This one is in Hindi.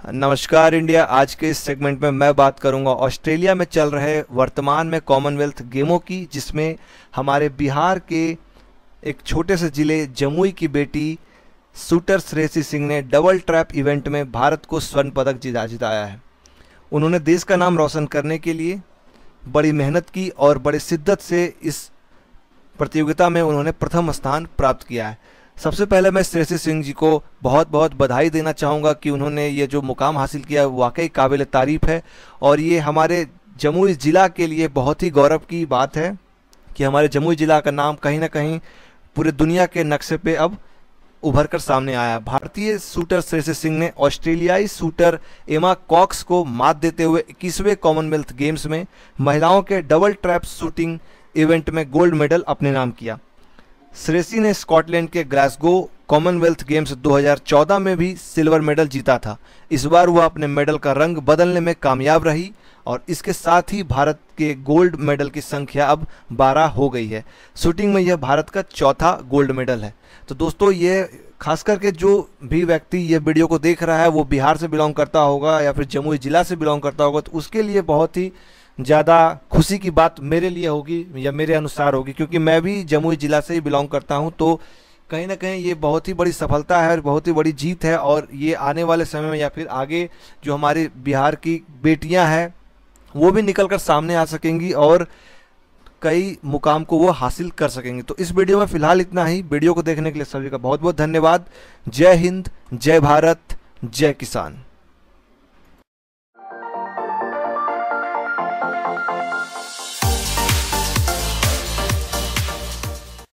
नमस्कार इंडिया, आज के इस सेगमेंट में मैं बात करूँगा ऑस्ट्रेलिया में चल रहे वर्तमान में कॉमनवेल्थ गेमों की, जिसमें हमारे बिहार के एक छोटे से ज़िले जमुई की बेटी शूटर श्रेयसी सिंह ने डबल ट्रैप इवेंट में भारत को स्वर्ण पदक जिता, जिताया है। उन्होंने देश का नाम रोशन करने के लिए बड़ी मेहनत की और बड़े शिद्दत से इस प्रतियोगिता में उन्होंने प्रथम स्थान प्राप्त किया है। सबसे पहले मैं श्रेयसी सिंह जी को बहुत बहुत बधाई देना चाहूँगा कि उन्होंने ये जो मुकाम हासिल किया वाकई काबिल तारीफ़ है और ये हमारे जमुई ज़िला के लिए बहुत ही गौरव की बात है कि हमारे जमुई ज़िला का नाम कहीं ना कहीं पूरे दुनिया के नक्शे पे अब उभर कर सामने आया। भारतीय शूटर श्रेयसी सिंह ने ऑस्ट्रेलियाई शूटर एमा कॉक्स को मात देते हुए इक्कीसवें कॉमनवेल्थ गेम्स में महिलाओं के डबल ट्रैप शूटिंग इवेंट में गोल्ड मेडल अपने नाम किया। श्रेसी ने स्कॉटलैंड के ग्लासगो कॉमनवेल्थ गेम्स 2014 में भी सिल्वर मेडल जीता था। इस बार वह अपने मेडल का रंग बदलने में कामयाब रही और इसके साथ ही भारत के गोल्ड मेडल की संख्या अब 12 हो गई है। शूटिंग में यह भारत का चौथा गोल्ड मेडल है। तो दोस्तों, ये खास करके जो भी व्यक्ति ये वीडियो को देख रहा है, वो बिहार से बिलोंग करता होगा या फिर जमुई जिला से बिलोंग करता होगा तो उसके लिए बहुत ही ज़्यादा खुशी की बात मेरे लिए होगी या मेरे अनुसार होगी, क्योंकि मैं भी जमुई ज़िला से ही बिलोंग करता हूँ तो कहीं ना कहीं ये बहुत ही बड़ी सफलता है और बहुत ही बड़ी जीत है, और ये आने वाले समय में या फिर आगे जो हमारे बिहार की बेटियाँ हैं, वो भी निकल कर सामने आ सकेंगी और कई मुकाम को वो हासिल कर सकेंगे। तो इस वीडियो में फ़िलहाल इतना ही। वीडियो को देखने के लिए सभी का बहुत बहुत धन्यवाद। जय हिंद, जय भारत, जय किसान।